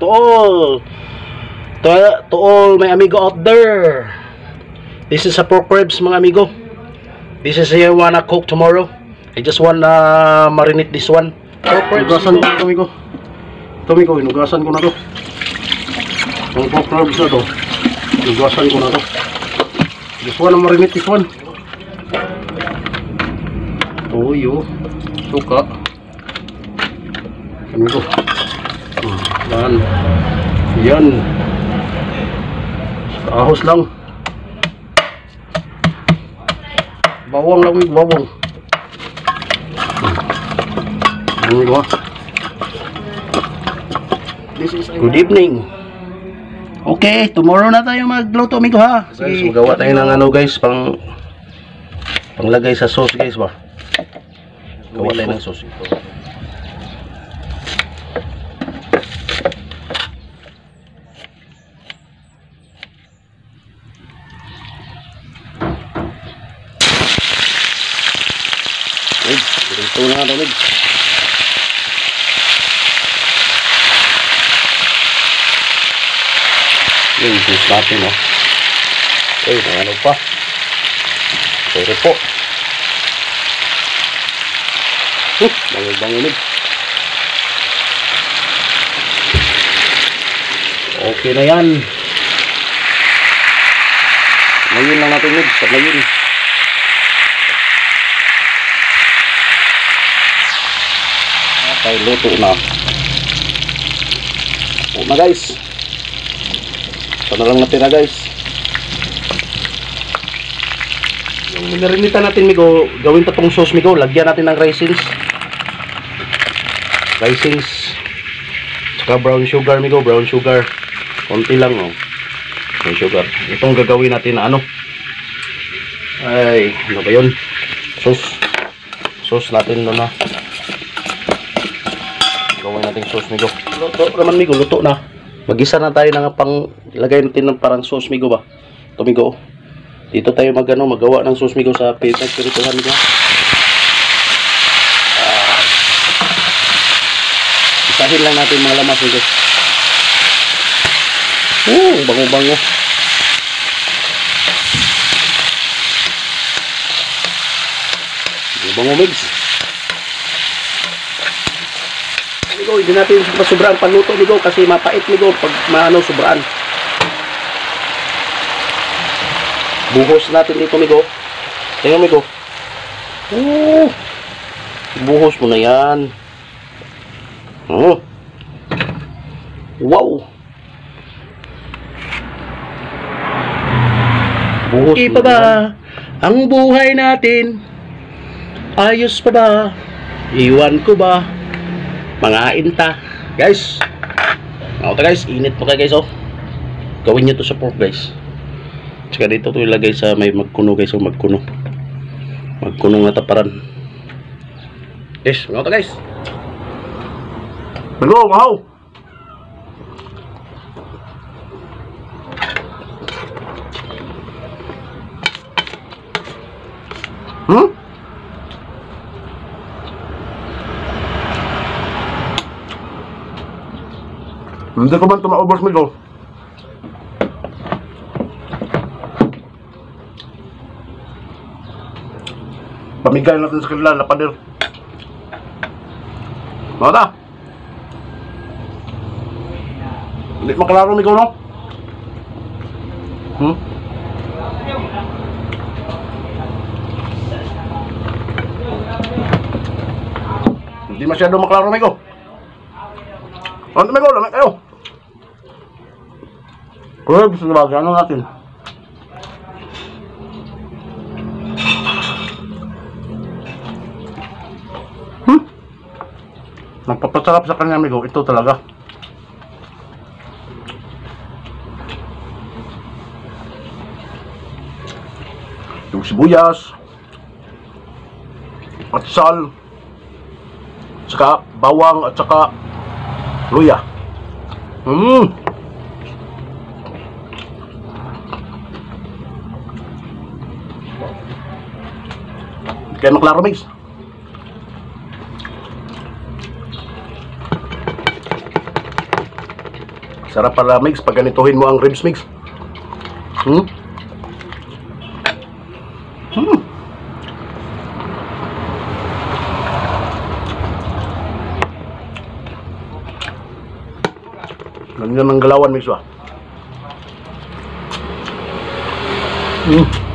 to all to, to all my amigo out there this is a pork ribs mga amigo this is here wanna cook tomorrow I just wanna marinate this one pork ribs Hinugasan ko amigo. Ito, amigo, hinugasan ko na to. Ang pork ribs na to. Hinugasan ko na to. This one, marinate this one. Toyo. Suka. Amigo. Yan. Yan. Ahos lang. Bawang lang, amigo, bawang. This is good evening okay tomorrow na tayo magluto amigo ha Guys, magawa tayo ng ano guys, pang panglagay sa sauce guys ba. Gawa tayo ng sauce ito. Wait, ito na nga daw, Yung sauce natin, oh. Uy, may ano pa. Sorry po. Huh, bango-bango Okay na yan. Ngayon lang natin mid. Sa ngayon. Tayo luto na. Luto na guys. Ito na lang natira guys. yung minarinita natin migo gawin pa tong sauce migo. Lagyan natin ng raisins. Raisins. Saka brown sugar migo. Brown sugar. Konti lang oh. Brown sugar. Itong gagawin natin na ano? Ay ano ba yun? Sauce. Sauce natin doon na gawin natin sauce migo. Luto naman migo luto na. Magisa na tayo ng pang lagay natin ng parang sauce migo ba? Ito migo. Dito tayo magano magawa ng sauce migo sa pinagpirituhan migo? Ah. isahin lang natin mga lamas migo. Oh bango bango bango mix hindi natin masubraan paluto migo kasi mapait migo pag maano sobraan buhos natin dito migo tingnan migo oh, buhos mo na yan oh. wow buhos mo na ba ang buhay natin? Ayos pa ba? Iwan ko ba? Mga inta. guys. Ako guys. Init pa kayo guys oh. Gawin nyo to sa pork guys. Tsaka dito to ilagay sa may magkuno guys oh. Magkuno. Magkuno nga taparan. Guys mga guys. Migo, mahaw! Hmm? Hindi ko man tumaubos, Migo. Pamigay natin sa kanila, lapadir. Mga ta? Hindi maklaro, Migo, no? Hmm? Hindi masyado maklaro, Migo. Ano, Migo? Lamig kayo. Gusto na ba? Ano natin? Hmm? Nagpapasarap sa kanya, Migo. Ito talaga. Yung sibuyas, at sal, saka bawang at saka luya. Mm. Kaya maklaro mix. Sarap pala mix pag ganituhin mo ang ribs mix. Hmm? Hmm. Ganyan ang galawan mix ba? Hmm.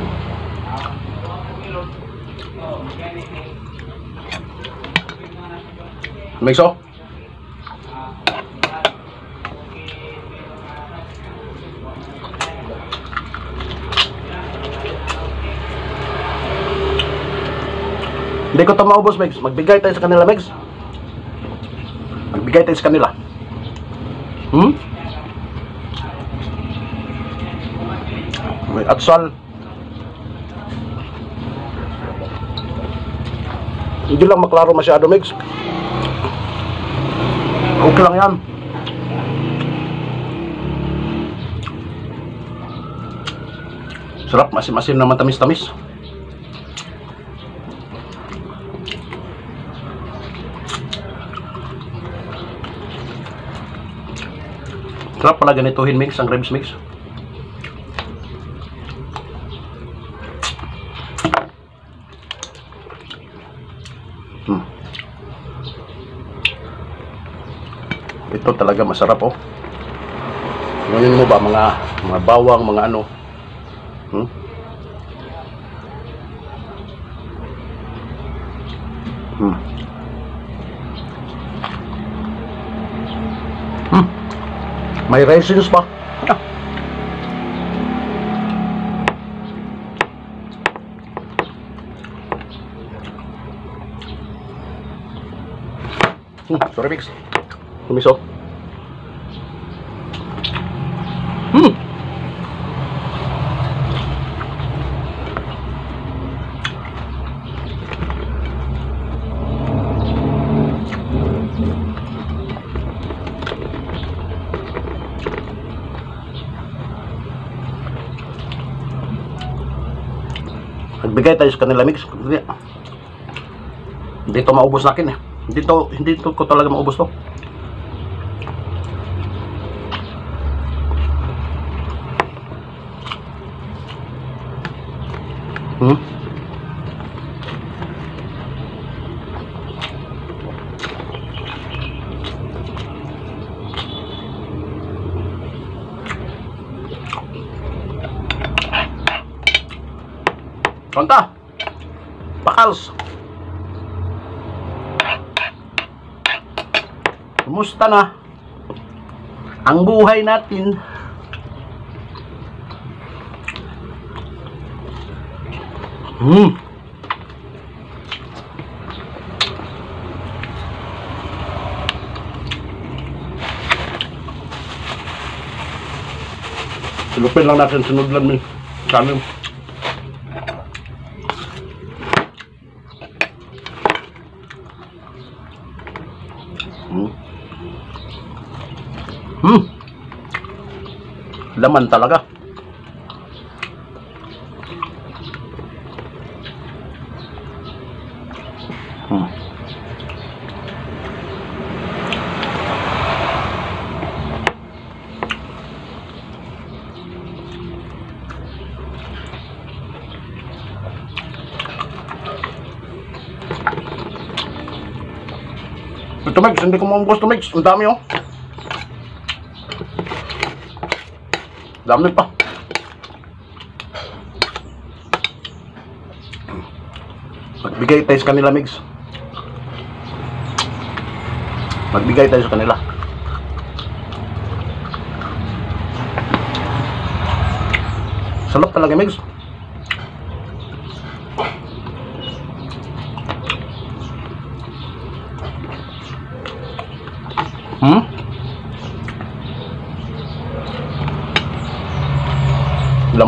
Mix oh. Hindi ko ito maubos, Megs. Magbigay tayo sa kanila, Megs. Magbigay tayo sa kanila. Hmm? May atsal. Hindi lang maklaro masyado, Megs. Okay lang yan. Sarap, masim-masim na matamis-tamis. Sarap pala ganituhin mix, ang ribs mix. Hmm. Ito talaga masarap oh. Ngayon mo ba mga mga bawang, mga ano? Hmm? Hmm. Hmm. May raisins pa. Ah. Hmm, sorry mix. Kumiso. Hmm. Nagbigay tayo sa kanila mix. Hindi. Hindi to maubos sa akin eh. Hindi to, hindi to ko talaga maubos to. Hmm? Konta. Bakals. Kumusta na? Ang buhay natin. Hmm. Silupin lang natin sinudlan mo. Kanin. Laman talaga. Hmm. Ito Megs, hindi ko maubos ito Megs. Ang dami oh. Dami pa. Magbigay tayo sa kanila Megs. Magbigay tayo sa kanila. Salap talaga Megs. Hmm?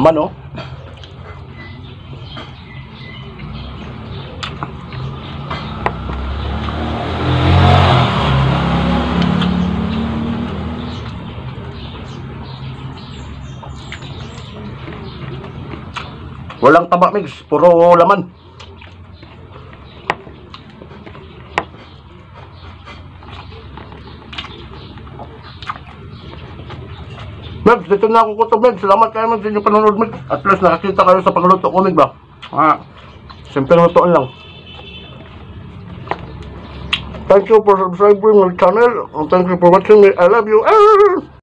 Laman oh. Walang taba mix, puro laman. Megs, dito na ako kuto, Megs. Salamat kayo, Megs, sa inyong panonood, Megs. At least nakakita kayo sa pagluto ko, Megs, ba? Ah, simple lutoan lang. Thank you for subscribing my channel. Thank you for watching me. I love you. Ah!